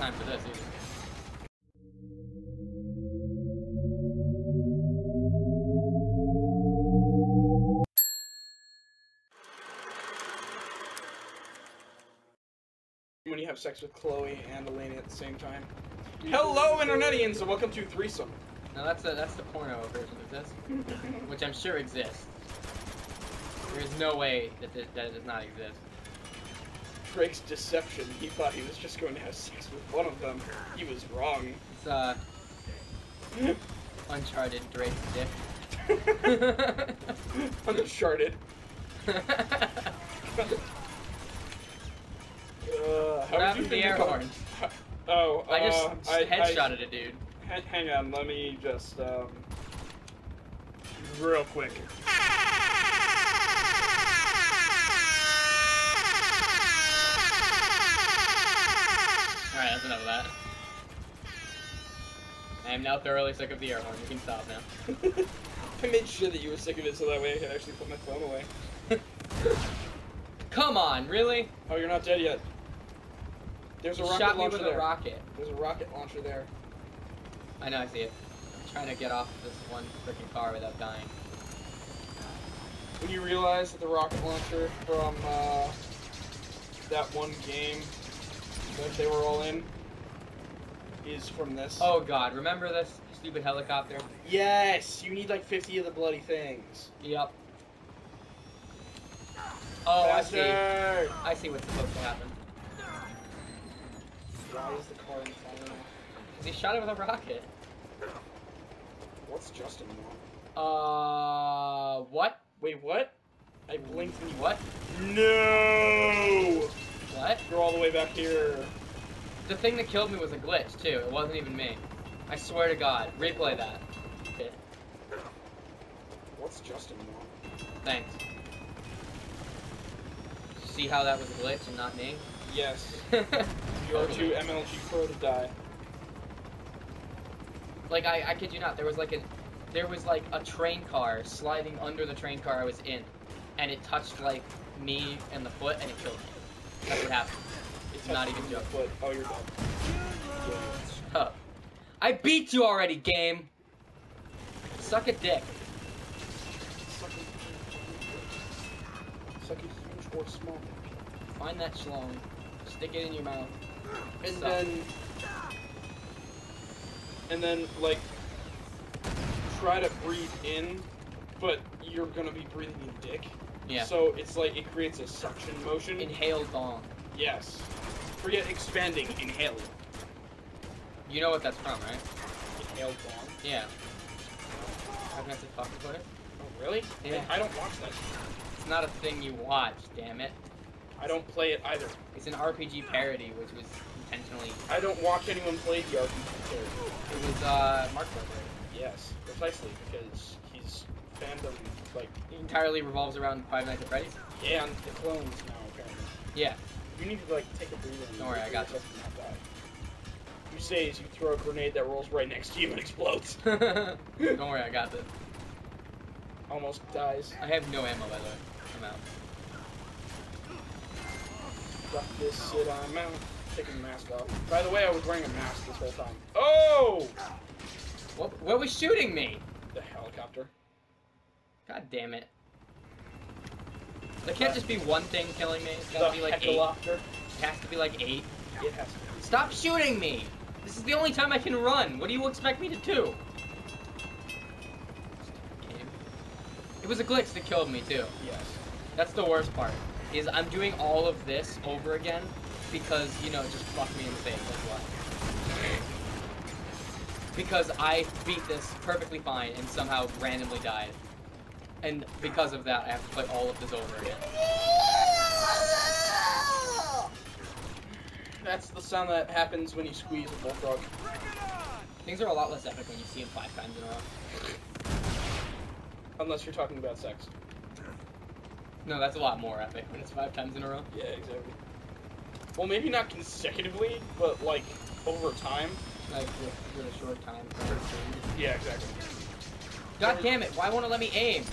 time for this either. When you have sex with Chloe and Elena at the same time. Mm-hmm. Hello, Internetians, and welcome to Threesome. Now that's the that's the porno version of this, which I'm sure exists. There is no way that this, that it does not exist. Drake's deception. He thought he was just going to have sex with one of them. He was wrong. It's uh Uncharted Drake's dick. Uncharted. Uh, how would happened you the air horn? Oh, I just uh, I, headshotted a dude. Hang on, let me just um, real quick. I am now thoroughly sick of the air horn. You can stop now. I made sure that you were sick of it so that way I could actually put my phone away. Come on, really? Oh, you're not dead yet. There's a You rocket shot me launcher with there. a rocket. There's a rocket launcher there. I know, I see it. I'm trying to get off this one freaking car without dying. When you realize that the rocket launcher from uh, that one game that they were all in is from this. Oh god, remember this stupid helicopter? Yes! You need like 50 of the bloody things. Yep. Oh, I see. I see what's supposed to happen. Why is the car in fire now? 'Cause he shot it with a rocket. What's Justin want? Uh, what? Wait, what? I blinked and you. What? No! What? You're all the way back here. The thing that killed me was a glitch, too. It wasn't even me. I swear to God. Replay that. Okay, What's Justin want? thanks. See how that was a glitch and not me? Yes. You are too MLG Pro to die. Like I, I kid you not, there was like a, there was like a train car sliding under the train car I was in, and it touched like me and the foot, and it killed me. That's what happened. It's not even joke. But, oh, you're dead. Shut. I beat you already, game. Suck a dick. Suck a huge or small dick. Find that schlong. Stick it in your mouth. And Suck. then, and then like, try to breathe in, but you're gonna be breathing in dick. Yeah. So it's like it creates a suction motion. Inhale dong. Yes. Forget expanding. Inhale. You know what that's from, right? Inhale bong. Yeah. How can I say fuck about it? Oh really? Yeah. I, I don't watch that. It's not a thing you watch, damn it. I don't play it either. It's an RPG parody, which was intentionally. I don't watch anyone play the RPG character. It was uh, Mark Wahlberg. Yes, precisely because he's fandom like entirely revolves around Five Nights at Freddy's. yeah, and the clones now apparently. Yeah. You need to like take a breather. Don't worry, I got yourself to not die. You say as you throw a grenade that rolls right next to you and explodes. Don't worry, I got this. Almost dies. I have no ammo, by the way. I'm out. Got this shit I'm out. Taking the mask off. By the way, I was wearing a mask this whole time. Oh! What? What was shooting me? The helicopter. God damn it. There can't just be one thing killing me. It's The gotta be like eight. It has to be like eight. It has to be. Stop shooting me! This is the only time I can run. What do you expect me to do? It was a glitch that killed me too. Yes. That's the worst part. Is I'm doing all of this over again because you know just fuck me in the face. That's why. Because I beat this perfectly fine and somehow randomly died, and because of that I have to play all of this over again. That's the sound that happens when you squeeze a bullfrog. Things are a lot less epic when you see them five times in a row. Unless you're talking about sex. No, that's a lot more epic when it's five times in a row. Yeah, exactly. Well, maybe not consecutively, but like over time. Like with a short time. Yeah, exactly. God damn it! Why won't it let me aim?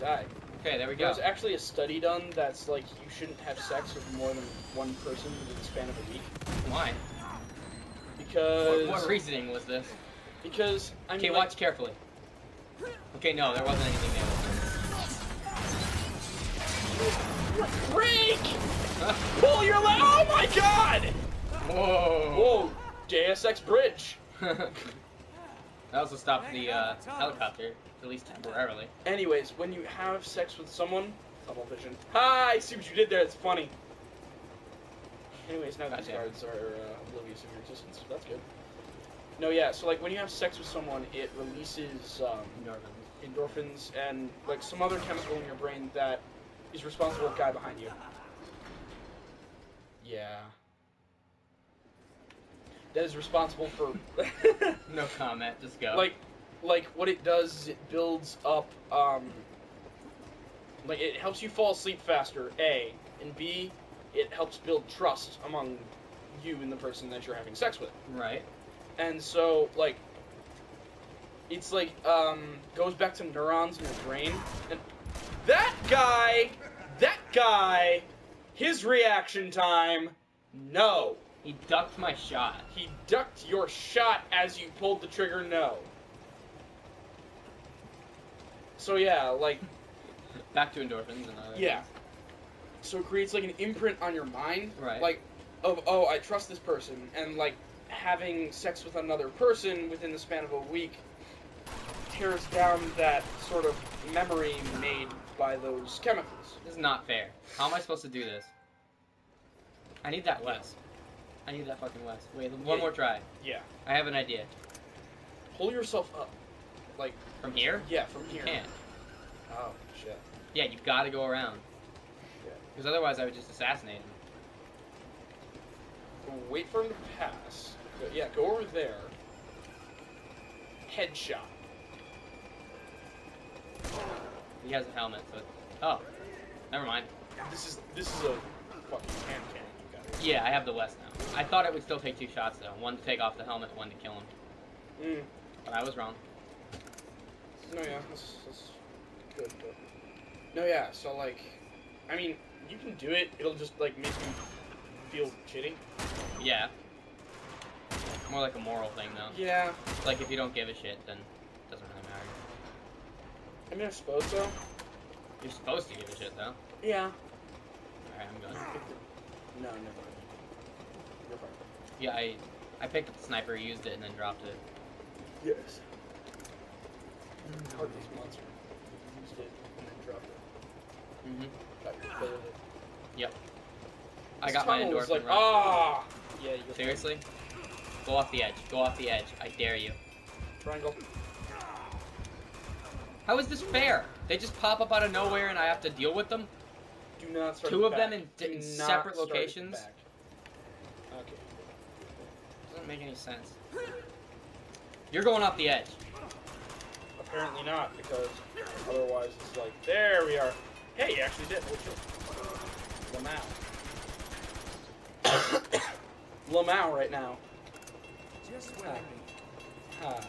Die. Okay, there we go. There's actually a study done that's like you shouldn't have sex with more than one person within the span of a week Why? because What, what reasoning was this? because I mean Okay, like, watch carefully. Okay, no, there wasn't anything there. break pull your leg oh my god Whoa! whoa JSX bridge that also stopped the uh, helicopter, at least temporarily. anyways when you have sex with someone tunnel vision hi I see what you did there it's funny anyways now these Gotcha. guards are uh, oblivious of your existence so that's good no yeah so like when you have sex with someone it releases um, endorphins and like some other chemical in your brain that is responsible for the guy behind you. Yeah. That is responsible for No comment, just go. like like what it does is it builds up um like it helps you fall asleep faster, A, and B, it helps build trust among you and the person that you're having sex with. right. And so, like, it's like, um, goes back to neurons in your brain. And that guy, that guy, his reaction time, no. He ducked my shot. He ducked your shot as you pulled the trigger, no. So, yeah, like, Back to endorphins and other yeah. So it creates, like, an imprint on your mind. Right. Like, of, oh, I trust this person. And, like, having sex with another person within the span of a week tears down that sort of memory made by those chemicals. This is not fair. How am I supposed to do this? I need that west. I need that fucking west. Wait, one Yeah. more try. Yeah. I have an idea. Pull yourself up. Like, From here? yeah, from here. Can't. Oh, shit. Yeah, you've gotta go around. Yeah. Because otherwise I would just assassinate him. Wait for him to pass. Yeah, go over there. Headshot. He has a helmet, so... Oh. Never mind. This is this is a fucking hand cannon you got. Yeah, I have the west now. I thought it would still take two shots, though. One to take off the helmet, one to kill him. Mm. But I was wrong. No, yeah, that's, that's good. But... No, yeah. So like, I mean, you can do it. It'll just like make you feel shitty. Yeah. More like a moral thing, though. Yeah. Like, if you don't give a shit, then it doesn't really matter. I mean, I suppose so. You're supposed to give a shit, though. Yeah. Alright, I'm going. No, never. mind. Yeah, I, I picked up the sniper, used it, and then dropped it. Yes. Hard these monster. Used it and then dropped it. hmm Got your fill of. I got my tunnel is endorphin like, ah. Yeah. You're Seriously? Go off the edge. Go off the edge. I dare you. Triangle. How is this fair? They just pop up out of nowhere and I have to deal with them? Do not start. Two of the them in Do in separate start at the locations? Okay. Doesn't make any sense. You're going off the edge. Apparently not, because otherwise it's like, there we are. Hey, you actually did. Holy shit. Lamau. Lamau right now. Just when I Ah.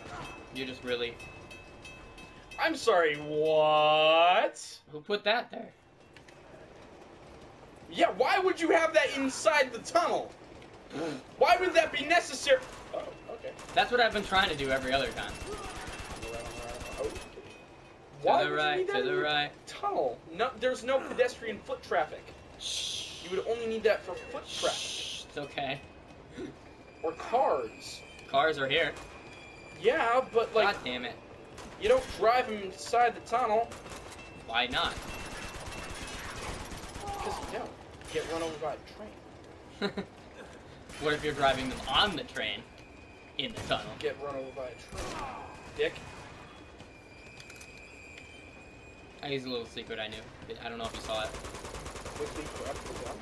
You just really... I'm sorry, what? Who put that there? Yeah, why would you have that inside the tunnel? Why would that be necessary? Oh, okay. That's what I've been trying to do every other time. Oh. To the right, you need that to the right. tunnel? No, there's no pedestrian foot traffic. Shh. You would only need that for foot traffic Shh. It's okay. or cars. Cars are here. Yeah, but like God damn it. you don't drive them inside the tunnel Why not? because you don't get run over by a train. what if you're driving them on the train in the tunnel? Get run over by a train. Dick. I used a little secret I knew. I don't know if you saw it. Quickly grab the gun.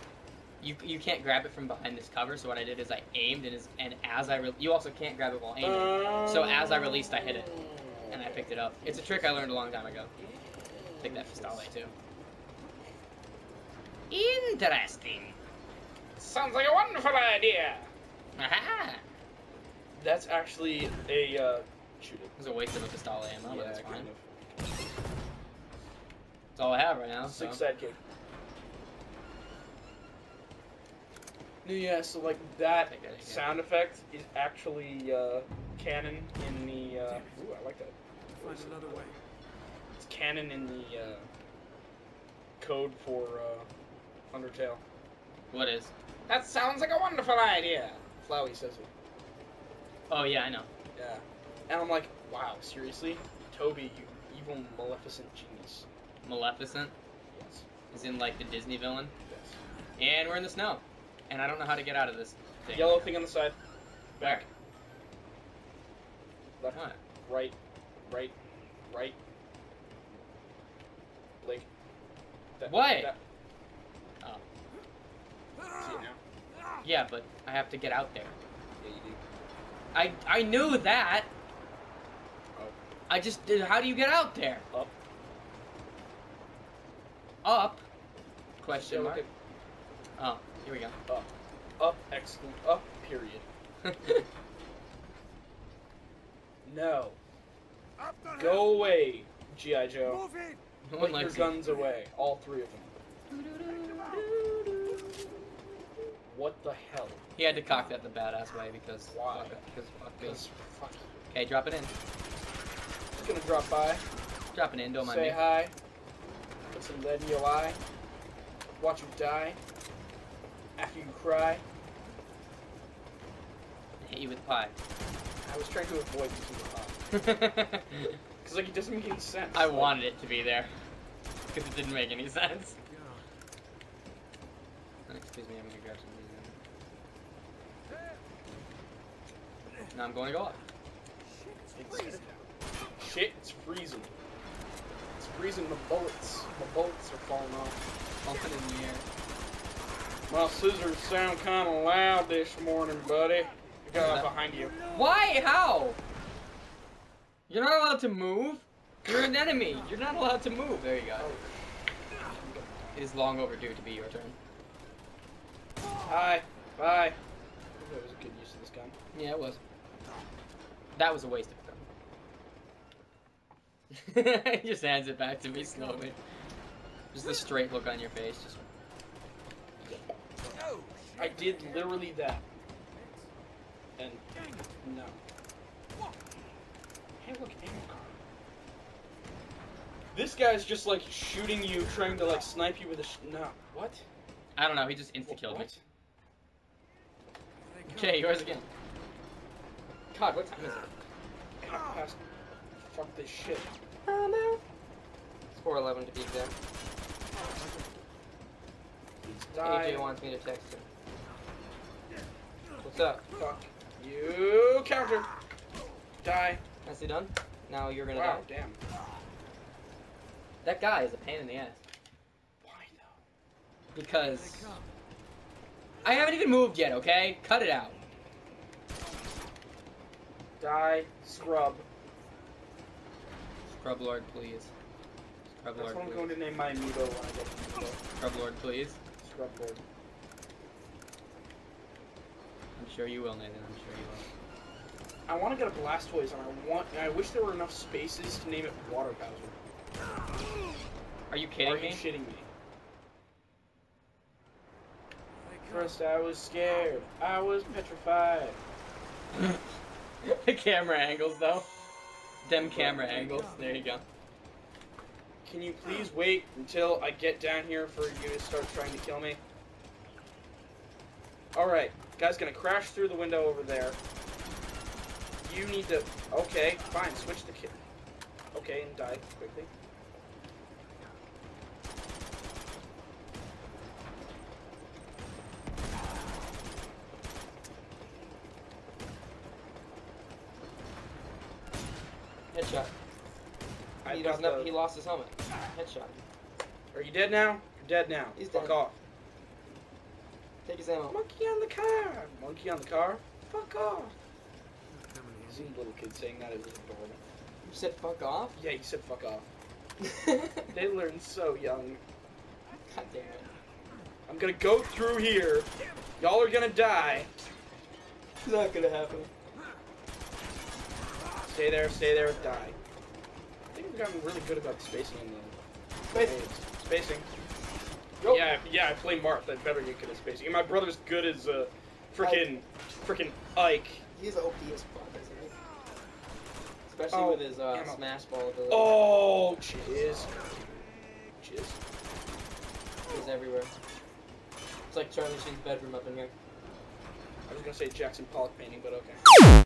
You, you can't grab it from behind this cover, so what I did is I aimed, and, as, and as I you also can't grab it while aiming, so as I released, I hit it, and I picked it up. It's a trick I learned a long time ago. Take that Fistale too. Interesting. Sounds like a wonderful idea. Aha! That's actually a uh, shoot it. It was a waste of a Fistale ammo, but that's fine. kind of. That's all I have right now. So. Six sidekick. No, Yeah, so like that that sound effect is actually uh, canon in the. Uh, ooh, I like that. Find another way. It's canon in the uh, code for uh, Undertale. What is? That sounds like a wonderful idea. Flowey says it. Oh yeah, I know. Yeah. And I'm like, wow, seriously? Toby, you evil, maleficent genius. Maleficent Yes. is in like the Disney villain, Yes. and we're in the snow, and I don't know how to get out of this thing. Yellow thing on the side. Back. Left. What? Right. Right. Right. Blake. That, What? That, Oh. see it now? Yeah, but I have to get out there. Yeah, you do. I I knew that. Oh. I just did. How do you get out there? Up. Up? Question mark. Oh, here we go. up. Up, exclude, up, period. No. Up the hill. Go away, G.I. Joe. Move it. no Put your likes guns away. All three of them. What the hell? He had to cock that the badass way because Why? fuck because fuck me. Because fuck you. Okay, drop it in. Just gonna drop by, Drop it in. Don't mind say me. hi, put some lead in your eye, watch you die. After you cry, Hit you with pie. I was trying to avoid using the pop. Because, like, it doesn't make any sense. I Like, wanted it to be there because it didn't make any sense. Oh, excuse me, I'm gonna grab some. Now I'm going to go up. It's, shit, it's freezing. It's freezing. My bullets. My bullets are falling off. Open in the air. My scissors sound kind of loud this morning, buddy. I got that? behind you. Why? How? You're not allowed to move. You're an enemy. You're not allowed to move. There you go. It is long overdue to be your turn. Hi. Bye. That was a good use of this gun. Yeah, it was. That was a waste of gun. he just hands it back to me slowly. Just a straight look on your face. Just I did literally that. And no. Hey, look. This guy's just like shooting you, trying to like snipe you with a sh- no. What? I don't know. He just insta killed me. What? come. Okay, yours again. God, what time is it? Past. Fuck this shit. Oh no. It's 411 to be exact. Please die. AJ wants me to text him. What's up? Fuck you. Counter. Die. Nicely done. Now you're gonna Wow, die. damn. That guy is a pain in the ass. Why though? Because. I haven't even moved yet, okay? Cut it out. Die. Scrub. Scrub Lord, please. Scrub That's Lord, what I'm please. going to name my amiibo when I get amiibo. Scrub Lord, please. Scrub Lord. I'm sure you will, Nathan. I'm sure you will. I want to get a Blastoise, and I want. And I wish there were enough spaces to name it Water Bowser. Are you kidding Are kidding you me? shitting me? First, I was scared. I was petrified. the camera angles, though. Them camera angles. There you go. Can you please wait until I get down here for you to start trying to kill me? Alright, guy's gonna crash through the window over there. You need to. Okay, fine, switch the kid. Okay, and die quickly. Headshot. I he, doesn't have, the- he lost his helmet. Headshot. Are you dead now? You're dead now. He's Fuck dead. off. Take his ammo. Monkey on the car. Monkey on the car. Fuck off. Coming in. Some little kid saying that is adorable. You said fuck off? Yeah, you said fuck off. They learn so young. God damn it. I'm gonna go through here. Y'all are gonna die. It's not gonna happen. Stay there, stay there, die. I think we've gotten really good about spacing in the Spacing. Spacing. Go. Yeah, yeah, I play Marth. I better get good at spacing. And my brother's good as uh, frickin' frickin' Ike. He's OP as fuck, isn't he? Especially Oh, with his uh, ammo. smash ball ability. Oh, jizz. Jizz. He's everywhere. It's like Charlie Sheen's bedroom up in here. I was gonna say Jackson Pollock painting, but okay.